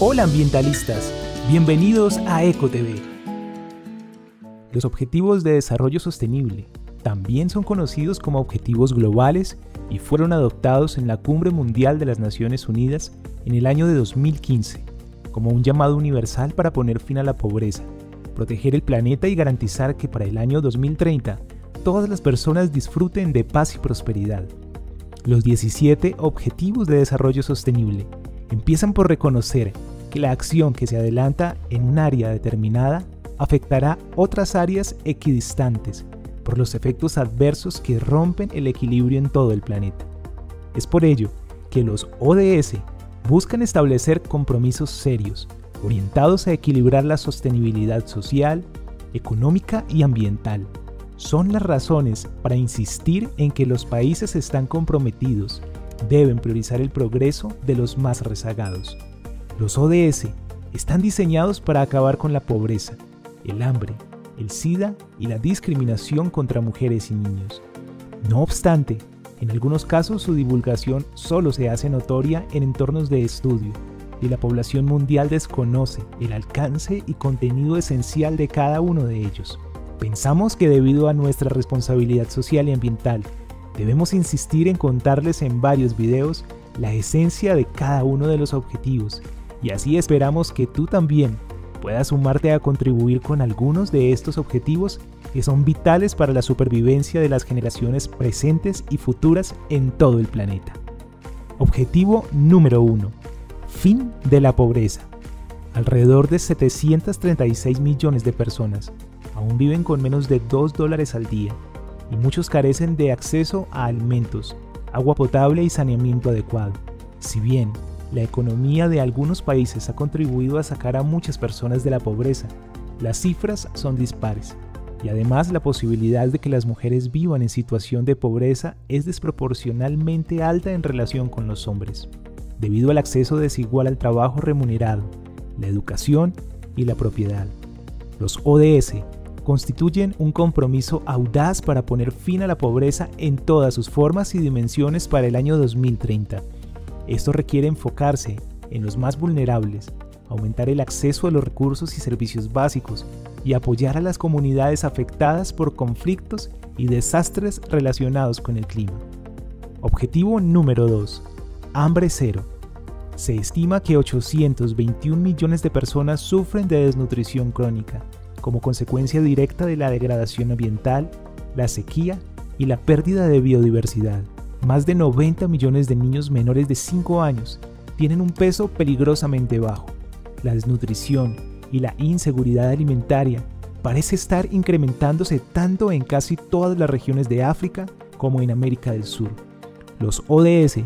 Hola ambientalistas, bienvenidos a EcoTV. Los Objetivos de Desarrollo Sostenible también son conocidos como Objetivos Globales y fueron adoptados en la Cumbre Mundial de las Naciones Unidas en el año de 2015 como un llamado universal para poner fin a la pobreza, proteger el planeta y garantizar que para el año 2030 todas las personas disfruten de paz y prosperidad. Los 17 Objetivos de Desarrollo Sostenible empiezan por reconocer que la acción que se adelanta en un área determinada afectará otras áreas equidistantes por los efectos adversos que rompen el equilibrio en todo el planeta. Es por ello que los ODS buscan establecer compromisos serios, orientados a equilibrar la sostenibilidad social, económica y ambiental. Son las razones para insistir en que los países están comprometidos deben priorizar el progreso de los más rezagados. Los ODS están diseñados para acabar con la pobreza, el hambre, el SIDA y la discriminación contra mujeres y niños. No obstante, en algunos casos su divulgación solo se hace notoria en entornos de estudio y la población mundial desconoce el alcance y contenido esencial de cada uno de ellos. Pensamos que debido a nuestra responsabilidad social y ambiental Debemos insistir en contarles en varios videos la esencia de cada uno de los objetivos y así esperamos que tú también puedas sumarte a contribuir con algunos de estos objetivos que son vitales para la supervivencia de las generaciones presentes y futuras en todo el planeta. Objetivo número 1. Fin de la pobreza. Alrededor de 736 millones de personas aún viven con menos de 2 dólares al día y muchos carecen de acceso a alimentos, agua potable y saneamiento adecuado. Si bien la economía de algunos países ha contribuido a sacar a muchas personas de la pobreza, las cifras son dispares y además la posibilidad de que las mujeres vivan en situación de pobreza es desproporcionalmente alta en relación con los hombres, debido al acceso desigual al trabajo remunerado, la educación y la propiedad. Los ODS constituyen un compromiso audaz para poner fin a la pobreza en todas sus formas y dimensiones para el año 2030. Esto requiere enfocarse en los más vulnerables, aumentar el acceso a los recursos y servicios básicos y apoyar a las comunidades afectadas por conflictos y desastres relacionados con el clima. Objetivo número 2. Hambre cero. Se estima que 821 millones de personas sufren de desnutrición crónica como consecuencia directa de la degradación ambiental, la sequía y la pérdida de biodiversidad. Más de 90 millones de niños menores de 5 años tienen un peso peligrosamente bajo. La desnutrición y la inseguridad alimentaria parece estar incrementándose tanto en casi todas las regiones de África como en América del Sur. Los ODS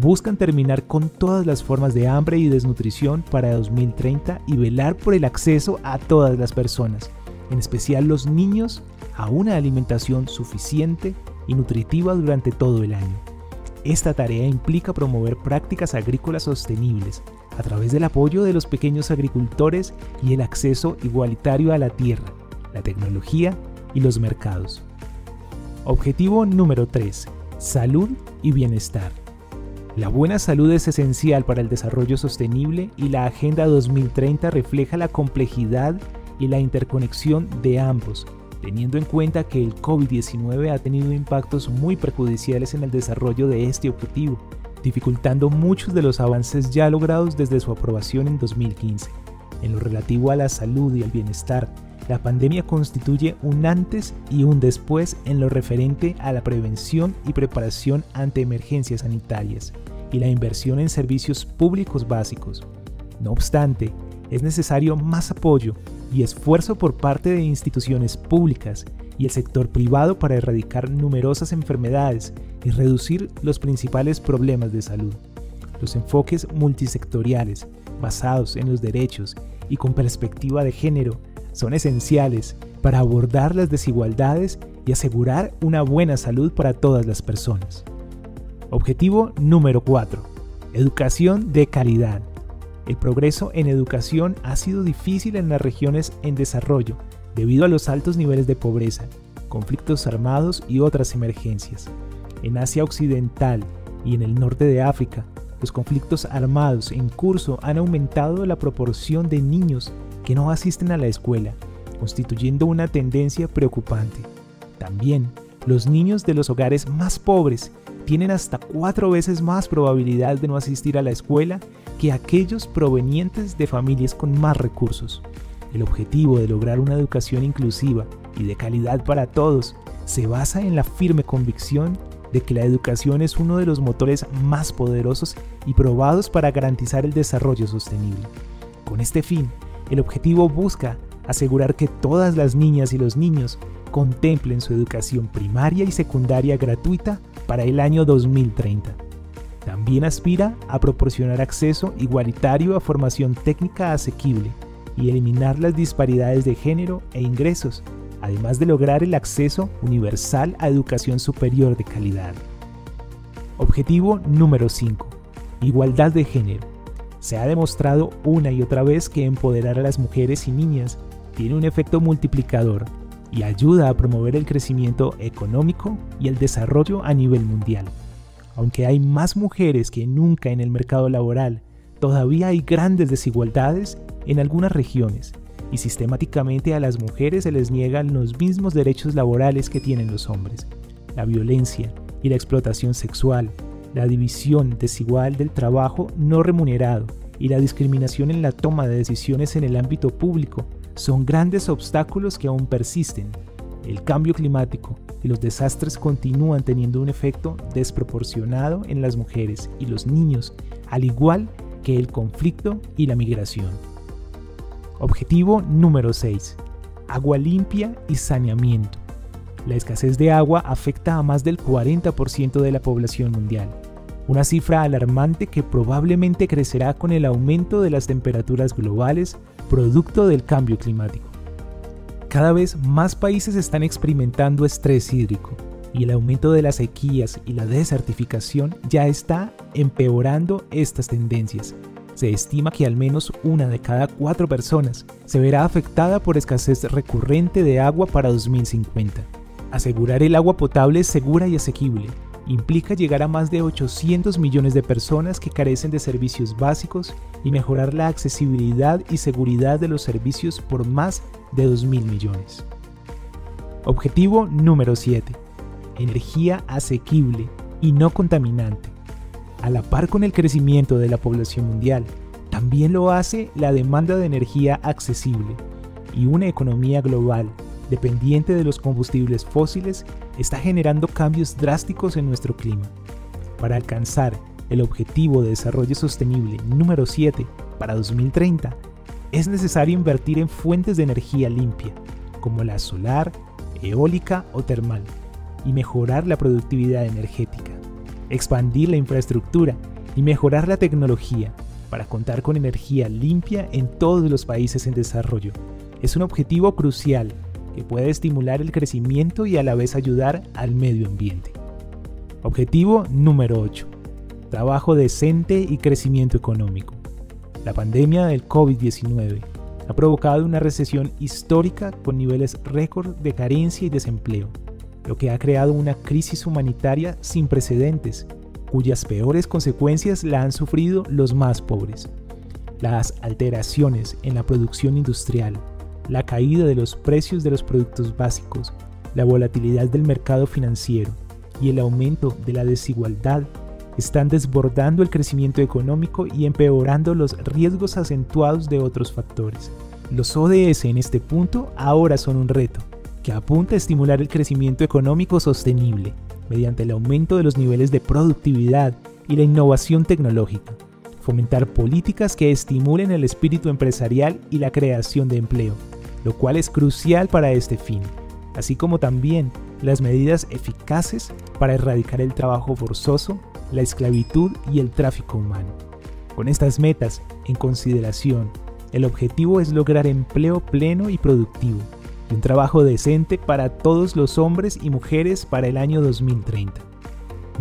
buscan terminar con todas las formas de hambre y desnutrición para 2030 y velar por el acceso a todas las personas, en especial los niños, a una alimentación suficiente y nutritiva durante todo el año. Esta tarea implica promover prácticas agrícolas sostenibles a través del apoyo de los pequeños agricultores y el acceso igualitario a la tierra, la tecnología y los mercados. Objetivo número 3. Salud y bienestar. La buena salud es esencial para el desarrollo sostenible y la Agenda 2030 refleja la complejidad y la interconexión de ambos, teniendo en cuenta que el COVID-19 ha tenido impactos muy perjudiciales en el desarrollo de este objetivo, dificultando muchos de los avances ya logrados desde su aprobación en 2015. En lo relativo a la salud y al bienestar, la pandemia constituye un antes y un después en lo referente a la prevención y preparación ante emergencias sanitarias y la inversión en servicios públicos básicos. No obstante, es necesario más apoyo y esfuerzo por parte de instituciones públicas y el sector privado para erradicar numerosas enfermedades y reducir los principales problemas de salud. Los enfoques multisectoriales, basados en los derechos y con perspectiva de género, son esenciales para abordar las desigualdades y asegurar una buena salud para todas las personas. Objetivo número 4. Educación de calidad. El progreso en educación ha sido difícil en las regiones en desarrollo debido a los altos niveles de pobreza, conflictos armados y otras emergencias. En Asia Occidental y en el norte de África, los conflictos armados en curso han aumentado la proporción de niños que no asisten a la escuela, constituyendo una tendencia preocupante. También, los niños de los hogares más pobres tienen hasta cuatro veces más probabilidad de no asistir a la escuela que aquellos provenientes de familias con más recursos. El objetivo de lograr una educación inclusiva y de calidad para todos se basa en la firme convicción de que la educación es uno de los motores más poderosos y probados para garantizar el desarrollo sostenible. Con este fin, el objetivo busca asegurar que todas las niñas y los niños contemplen su educación primaria y secundaria gratuita para el año 2030. También aspira a proporcionar acceso igualitario a formación técnica asequible y eliminar las disparidades de género e ingresos además de lograr el acceso universal a educación superior de calidad. Objetivo número 5. Igualdad de género. Se ha demostrado una y otra vez que empoderar a las mujeres y niñas tiene un efecto multiplicador y ayuda a promover el crecimiento económico y el desarrollo a nivel mundial. Aunque hay más mujeres que nunca en el mercado laboral, todavía hay grandes desigualdades en algunas regiones y sistemáticamente a las mujeres se les niegan los mismos derechos laborales que tienen los hombres. La violencia y la explotación sexual, la división desigual del trabajo no remunerado y la discriminación en la toma de decisiones en el ámbito público son grandes obstáculos que aún persisten. El cambio climático y los desastres continúan teniendo un efecto desproporcionado en las mujeres y los niños, al igual que el conflicto y la migración. Objetivo número 6. Agua limpia y saneamiento. La escasez de agua afecta a más del 40% de la población mundial, una cifra alarmante que probablemente crecerá con el aumento de las temperaturas globales producto del cambio climático. Cada vez más países están experimentando estrés hídrico y el aumento de las sequías y la desertificación ya está empeorando estas tendencias se estima que al menos una de cada cuatro personas se verá afectada por escasez recurrente de agua para 2050. Asegurar el agua potable segura y asequible implica llegar a más de 800 millones de personas que carecen de servicios básicos y mejorar la accesibilidad y seguridad de los servicios por más de 2.000 millones. Objetivo número 7. Energía asequible y no contaminante a la par con el crecimiento de la población mundial, también lo hace la demanda de energía accesible y una economía global dependiente de los combustibles fósiles está generando cambios drásticos en nuestro clima. Para alcanzar el objetivo de desarrollo sostenible número 7 para 2030, es necesario invertir en fuentes de energía limpia, como la solar, eólica o termal, y mejorar la productividad energética expandir la infraestructura y mejorar la tecnología para contar con energía limpia en todos los países en desarrollo. Es un objetivo crucial que puede estimular el crecimiento y a la vez ayudar al medio ambiente. Objetivo número 8. Trabajo decente y crecimiento económico. La pandemia del COVID-19 ha provocado una recesión histórica con niveles récord de carencia y desempleo lo que ha creado una crisis humanitaria sin precedentes, cuyas peores consecuencias la han sufrido los más pobres. Las alteraciones en la producción industrial, la caída de los precios de los productos básicos, la volatilidad del mercado financiero y el aumento de la desigualdad están desbordando el crecimiento económico y empeorando los riesgos acentuados de otros factores. Los ODS en este punto ahora son un reto, que apunta a estimular el crecimiento económico sostenible mediante el aumento de los niveles de productividad y la innovación tecnológica, fomentar políticas que estimulen el espíritu empresarial y la creación de empleo, lo cual es crucial para este fin, así como también las medidas eficaces para erradicar el trabajo forzoso, la esclavitud y el tráfico humano. Con estas metas en consideración, el objetivo es lograr empleo pleno y productivo, un trabajo decente para todos los hombres y mujeres para el año 2030.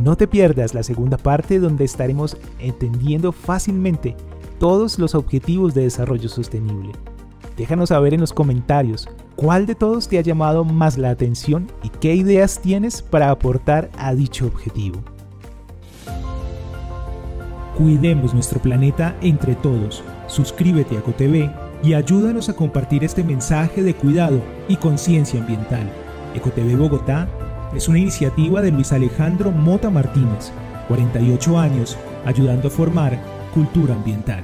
No te pierdas la segunda parte donde estaremos entendiendo fácilmente todos los objetivos de desarrollo sostenible. Déjanos saber en los comentarios cuál de todos te ha llamado más la atención y qué ideas tienes para aportar a dicho objetivo. Cuidemos nuestro planeta entre todos. Suscríbete a EcoTV y ayúdanos a compartir este mensaje de cuidado y conciencia ambiental. EcoTV Bogotá es una iniciativa de Luis Alejandro Mota Martínez, 48 años, ayudando a formar cultura ambiental.